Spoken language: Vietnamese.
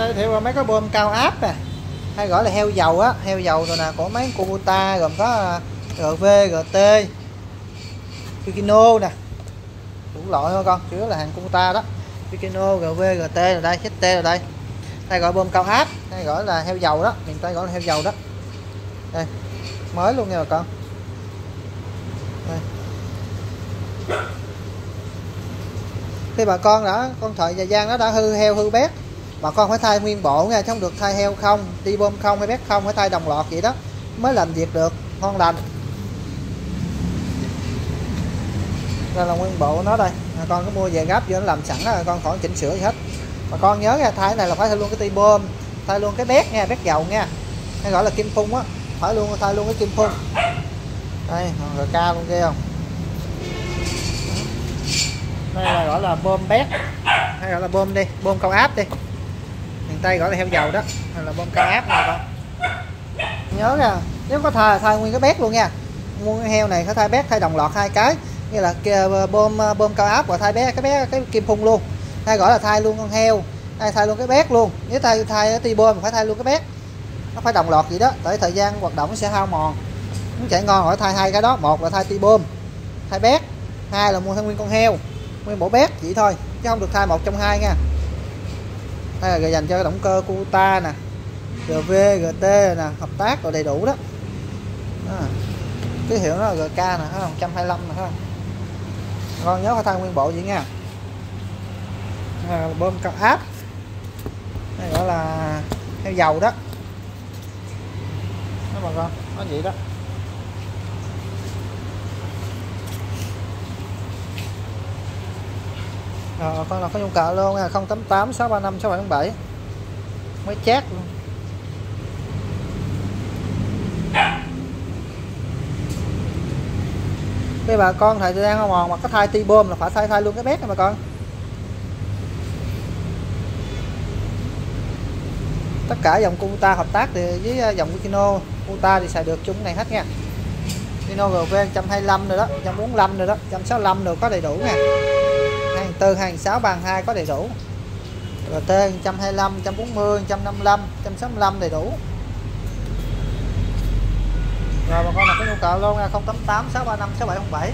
giới thiệu mấy cái bơm cao áp nè, hay gọi là heo dầu á, heo dầu rồi nè của mấy Kubota gồm có à, GV GT Yukino nè. Đủ loại thôi con, chủ yếu là hàng Kubota đó. Yukino GV GT rồi đây XT rồi đây. Đây gọi bơm cao áp, hay gọi là heo dầu đó, miền Tây gọi là heo dầu đó. Đây, mới luôn nha bà con. Đây. khi bà con đã, con thợ thời gian nó đã hư heo hư bét bà con phải thay nguyên bộ nha chứ không được thay heo không đi bơm không hay bét không, phải thay đồng loạt vậy đó, mới làm việc được, ngon lành. Đây là nguyên bộ của nó đây. Bà con có mua về gấp vô nó làm sẵn đó bà con khỏi chỉnh sửa gì hết. Bà con nhớ nha thay cái này là phải thay luôn cái ti bơm thay luôn cái bét nha bét dầu nha hay gọi là kim phun á, phải luôn, thay luôn cái kim phun. Đây rồi ca luôn kia không? Đây là gọi là bơm bét, hay gọi là bơm đi bơm cao áp đi tay gọi là heo dầu đó hay là bơm cao áp này con nhớ nha nếu có thay thay nguyên cái bét luôn nha. Mua cái heo này phải thay bét thay đồng loạt hai cái như là kia, ờ, bơm ờ, bơm cao áp và thay bé cái bé cái kim phun luôn. Hay gọi là thay luôn con heo hay thay luôn cái bét luôn. Nếu thay thay ti bơm phải thay luôn cái bét. Nó phải đồng loạt gì đó tại thời gian hoạt động nó sẽ hao mòn. Muốn chạy ngon phải thay hai cái đó một là thay ti bơm thay bét hai là mua thêm nguyên con heo nguyên bộ bét vậy thôi chứ không được thay một trong hai nha hay là dành cho động cơ Kuta nè GV GT nè hợp tác rồi đầy đủ đó, đó. hiệu nó là GK nè thấy không 125 nè thấy không? Con nhớ phải thay nguyên bộ vậy nha. À, bơm cao áp. Hay gọi là heo dầu đó. Nó bà con nó vậy đó. Rồi con nào có nhu cầu luôn nha 088 635 677 mới chát luôn. Cái bà con thời gian không mòn mà có thai ti bơm là phải thay thay luôn cái bét nha bà con. Tất cả dòng Kuta hợp tác thì với à, dòng Kino. Kuta thì xài được chung này hết nha. Kino GV 125 rồi đó 145 rồi đó 165 rồi có đầy đủ nha từ hàng 6 bằng 2 có đầy đủ. RT 125 140 155 165 đầy đủ. Rồi bà con nào có nhu cầu luôn 088 635 6707